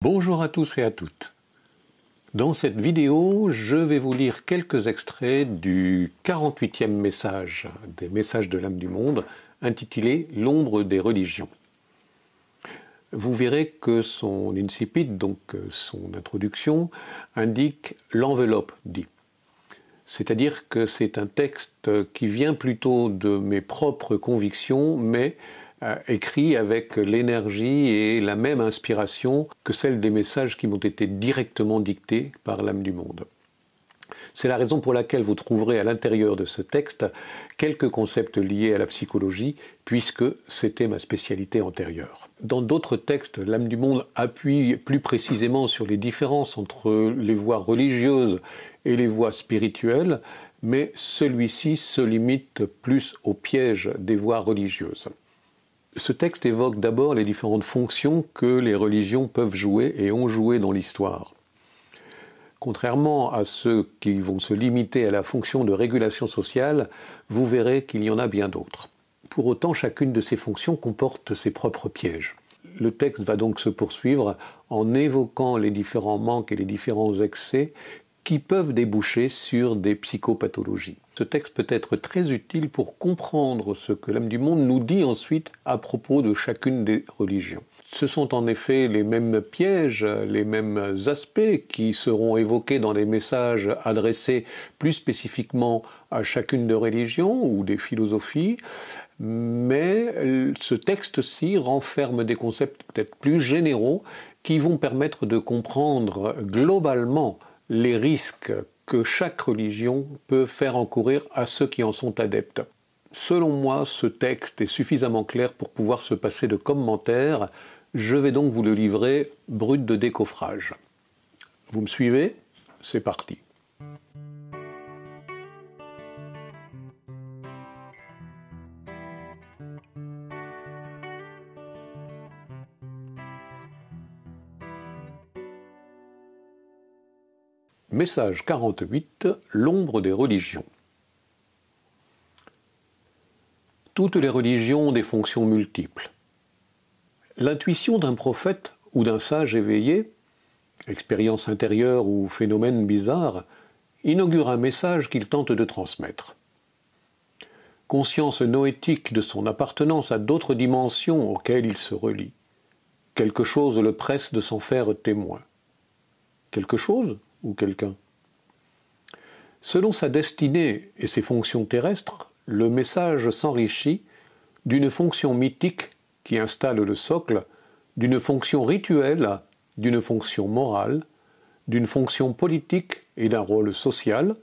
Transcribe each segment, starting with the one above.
Bonjour à tous et à toutes. Dans cette vidéo, je vais vous lire quelques extraits du 48e message des messages de l'âme du monde, intitulé L'ombre des religions. Vous verrez que son incipit, donc son introduction, indique l'enveloppe dit. C'est-à-dire que c'est un texte qui vient plutôt de mes propres convictions, mais euh, écrit avec l'énergie et la même inspiration que celle des messages qui m'ont été directement dictés par l'âme du monde. C'est la raison pour laquelle vous trouverez à l'intérieur de ce texte quelques concepts liés à la psychologie, puisque c'était ma spécialité antérieure. Dans d'autres textes, l'âme du monde appuie plus précisément sur les différences entre les voies religieuses et les voies spirituelles, mais celui-ci se limite plus au piège des voies religieuses. Ce texte évoque d'abord les différentes fonctions que les religions peuvent jouer et ont joué dans l'histoire. Contrairement à ceux qui vont se limiter à la fonction de régulation sociale, vous verrez qu'il y en a bien d'autres. Pour autant, chacune de ces fonctions comporte ses propres pièges. Le texte va donc se poursuivre en évoquant les différents manques et les différents excès qui peuvent déboucher sur des psychopathologies. Ce texte peut être très utile pour comprendre ce que l'âme du monde nous dit ensuite à propos de chacune des religions. Ce sont en effet les mêmes pièges, les mêmes aspects qui seront évoqués dans les messages adressés plus spécifiquement à chacune des religions ou des philosophies, mais ce texte-ci renferme des concepts peut-être plus généraux qui vont permettre de comprendre globalement les risques que chaque religion peut faire encourir à ceux qui en sont adeptes. Selon moi, ce texte est suffisamment clair pour pouvoir se passer de commentaires. Je vais donc vous le livrer brut de décoffrage. Vous me suivez? C'est parti. Message 48 L'ombre des religions. Toutes les religions ont des fonctions multiples. L'intuition d'un prophète ou d'un sage éveillé, expérience intérieure ou phénomène bizarre, inaugure un message qu'il tente de transmettre. Conscience noétique de son appartenance à d'autres dimensions auxquelles il se relie. Quelque chose le presse de s'en faire témoin. Quelque chose ou quelqu'un. Selon sa destinée et ses fonctions terrestres, le message s'enrichit d'une fonction mythique qui installe le socle, d'une fonction rituelle, d'une fonction morale, d'une fonction politique et d'un rôle social,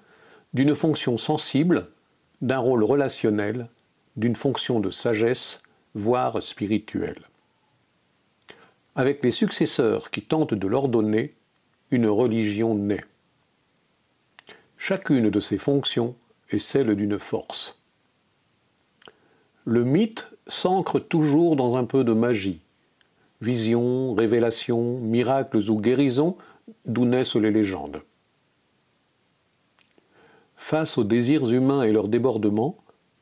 d'une fonction sensible, d'un rôle relationnel, d'une fonction de sagesse, voire spirituelle. Avec les successeurs qui tentent de l'ordonner, une religion naît. Chacune de ces fonctions est celle d'une force. Le mythe s'ancre toujours dans un peu de magie. Visions, révélations, miracles ou guérisons, d'où naissent les légendes. Face aux désirs humains et leurs débordements,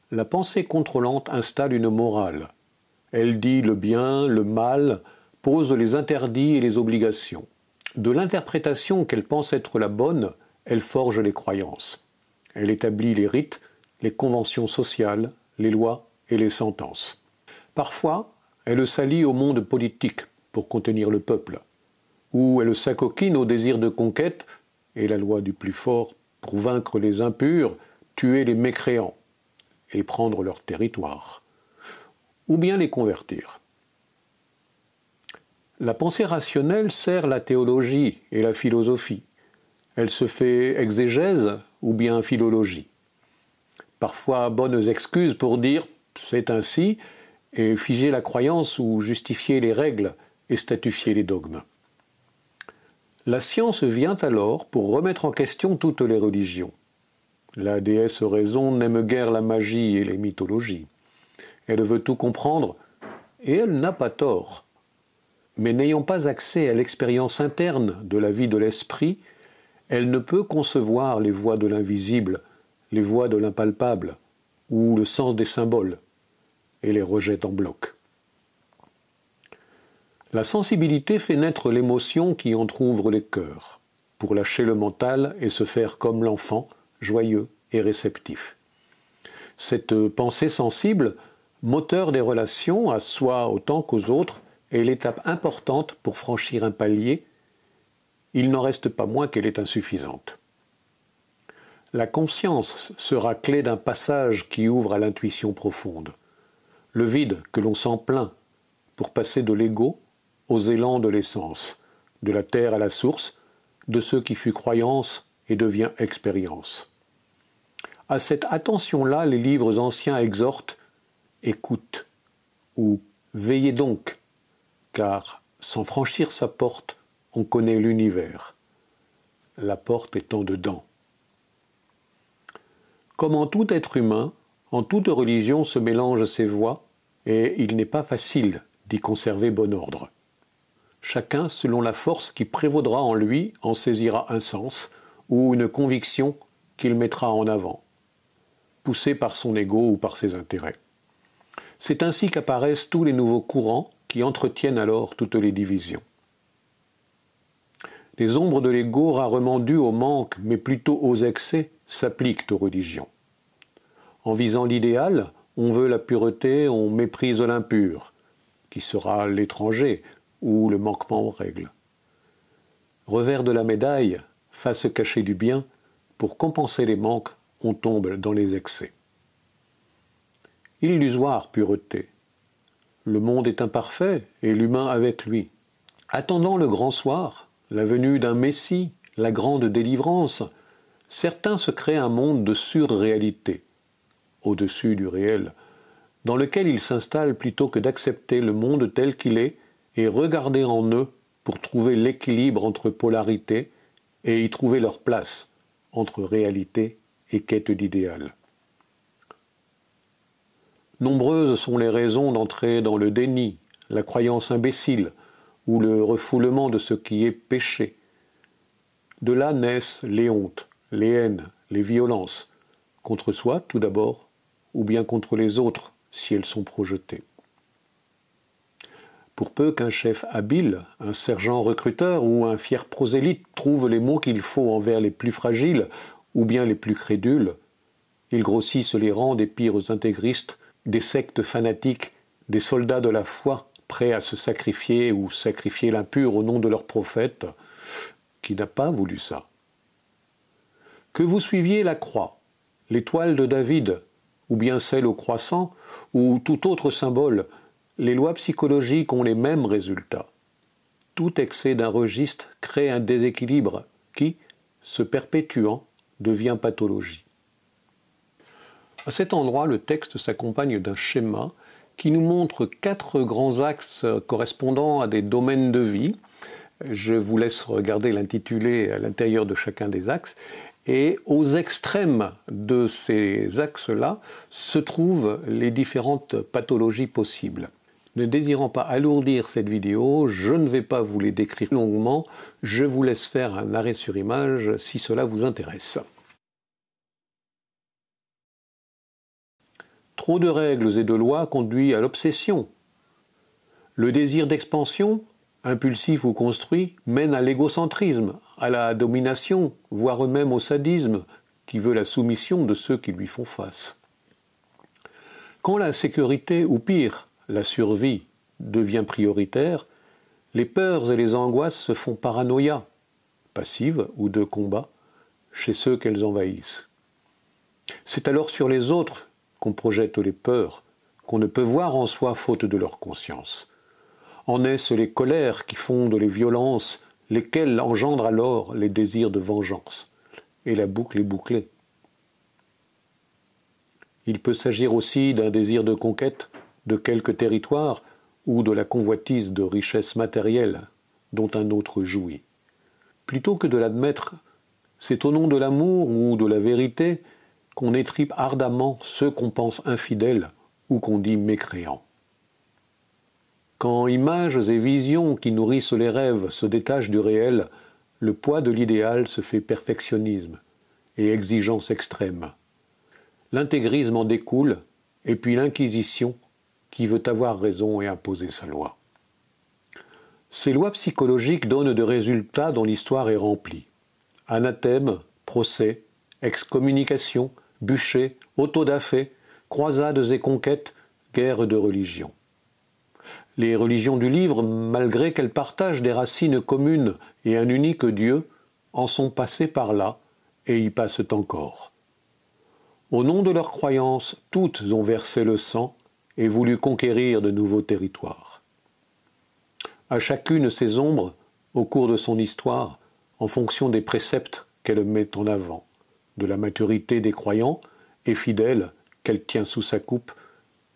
la pensée contrôlante installe une morale. Elle dit le bien, le mal, pose les interdits et les obligations. De l'interprétation qu'elle pense être la bonne, elle forge les croyances. Elle établit les rites, les conventions sociales, les lois et les sentences. Parfois, elle s'allie au monde politique pour contenir le peuple, ou elle s'acoquine au désir de conquête et la loi du plus fort pour vaincre les impurs, tuer les mécréants et prendre leur territoire, ou bien les convertir. La pensée rationnelle sert la théologie et la philosophie. Elle se fait exégèse ou bien philologie. Parfois bonnes excuses pour dire c'est ainsi et figer la croyance ou justifier les règles et statufier les dogmes. La science vient alors pour remettre en question toutes les religions. La déesse raison n'aime guère la magie et les mythologies. Elle veut tout comprendre et elle n'a pas tort mais n'ayant pas accès à l'expérience interne de la vie de l'esprit, elle ne peut concevoir les voies de l'invisible, les voies de l'impalpable, ou le sens des symboles, et les rejette en bloc. La sensibilité fait naître l'émotion qui entr'ouvre les cœurs, pour lâcher le mental et se faire comme l'enfant, joyeux et réceptif. Cette pensée sensible, moteur des relations à soi autant qu'aux autres, est l'étape importante pour franchir un palier. Il n'en reste pas moins qu'elle est insuffisante. La conscience sera clé d'un passage qui ouvre à l'intuition profonde. Le vide que l'on sent plein pour passer de l'ego aux élans de l'essence, de la terre à la source, de ce qui fut croyance et devient expérience. À cette attention-là, les livres anciens exhortent écoute ou veillez donc, car sans franchir sa porte, on connaît l'univers, la porte étant dedans. Comme en tout être humain, en toute religion se mélangent ses voix, et il n'est pas facile d'y conserver bon ordre. Chacun, selon la force qui prévaudra en lui, en saisira un sens ou une conviction qu'il mettra en avant, poussé par son ego ou par ses intérêts. C'est ainsi qu'apparaissent tous les nouveaux courants qui entretiennent alors toutes les divisions. Les ombres de l'ego rarement dues au manque, mais plutôt aux excès, s'appliquent aux religions. En visant l'idéal, on veut la pureté, on méprise l'impur, qui sera l'étranger, ou le manquement aux règles. Revers de la médaille, face cachée du bien, pour compenser les manques, on tombe dans les excès. Illusoire pureté. Le monde est imparfait et l'humain avec lui. Attendant le grand soir, la venue d'un Messie, la grande délivrance, certains se créent un monde de surréalité, au-dessus du réel, dans lequel ils s'installent plutôt que d'accepter le monde tel qu'il est et regarder en eux pour trouver l'équilibre entre polarité et y trouver leur place entre réalité et quête d'idéal. Nombreuses sont les raisons d'entrer dans le déni, la croyance imbécile ou le refoulement de ce qui est péché. De là naissent les hontes, les haines, les violences, contre soi tout d'abord, ou bien contre les autres si elles sont projetées. Pour peu qu'un chef habile, un sergent recruteur ou un fier prosélyte trouve les mots qu'il faut envers les plus fragiles ou bien les plus crédules, ils grossissent les rangs des pires intégristes, des sectes fanatiques, des soldats de la foi prêts à se sacrifier ou sacrifier l'impur au nom de leur prophète, qui n'a pas voulu ça. Que vous suiviez la croix, l'étoile de David, ou bien celle au croissant, ou tout autre symbole, les lois psychologiques ont les mêmes résultats. Tout excès d'un registre crée un déséquilibre qui, se perpétuant, devient pathologie. À cet endroit, le texte s'accompagne d'un schéma qui nous montre quatre grands axes correspondant à des domaines de vie. Je vous laisse regarder l'intitulé à l'intérieur de chacun des axes. Et aux extrêmes de ces axes-là se trouvent les différentes pathologies possibles. Ne désirant pas alourdir cette vidéo, je ne vais pas vous les décrire longuement, je vous laisse faire un arrêt sur image si cela vous intéresse. Trop de règles et de lois conduit à l'obsession. Le désir d'expansion, impulsif ou construit, mène à l'égocentrisme, à la domination, voire même au sadisme, qui veut la soumission de ceux qui lui font face. Quand la sécurité, ou pire, la survie devient prioritaire, les peurs et les angoisses se font paranoïa, passive ou de combat, chez ceux qu'elles envahissent. C'est alors sur les autres qu'on projette les peurs, qu'on ne peut voir en soi faute de leur conscience. En naissent les colères qui fondent les violences, lesquelles engendrent alors les désirs de vengeance. Et la boucle est bouclée? Il peut s'agir aussi d'un désir de conquête de quelque territoire ou de la convoitise de richesses matérielles dont un autre jouit. Plutôt que de l'admettre, c'est au nom de l'amour ou de la vérité qu'on étripe ardemment ceux qu'on pense infidèles ou qu'on dit mécréants. Quand images et visions qui nourrissent les rêves se détachent du réel, le poids de l'idéal se fait perfectionnisme et exigence extrême. L'intégrisme en découle, et puis l'inquisition qui veut avoir raison et imposer sa loi. Ces lois psychologiques donnent des résultats dont l'histoire est remplie. Anathème, procès, excommunication, bûcher, autodafé, croisades et conquêtes, guerres de religion. Les religions du livre, malgré qu'elles partagent des racines communes et un unique Dieu, en sont passées par là et y passent encore. Au nom de leurs croyances, toutes ont versé le sang et voulu conquérir de nouveaux territoires à chacune ses ombres au cours de son histoire en fonction des préceptes qu'elle met en avant, de la maturité des croyants et fidèles qu'elle tient sous sa coupe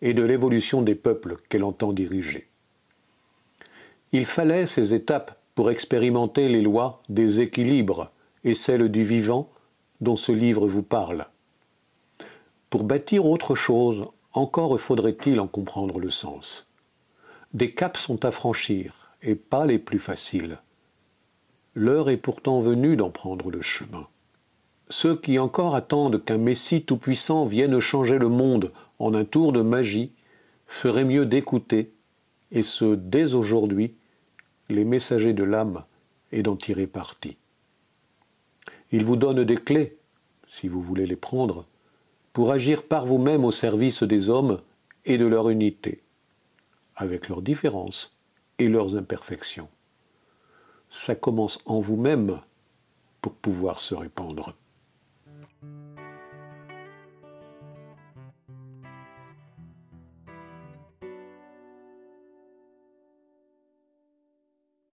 et de l'évolution des peuples qu'elle entend diriger. Il fallait ces étapes pour expérimenter les lois des équilibres et celles du vivant dont ce livre vous parle. Pour bâtir autre chose, encore faudrait-il en comprendre le sens. Des caps sont à franchir, et pas les plus faciles. L'heure est pourtant venue d'en prendre le chemin. Ceux qui encore attendent qu'un Messie tout-puissant vienne changer le monde en un tour de magie feraient mieux d'écouter, et ce dès aujourd'hui, les messagers de l'âme et d'en tirer parti. Ils vous donnent des clés, si vous voulez les prendre, pour agir par vous-même au service des hommes et de leur unité, avec leurs différences, et leurs imperfections. Ça commence en vous-même pour pouvoir se répandre.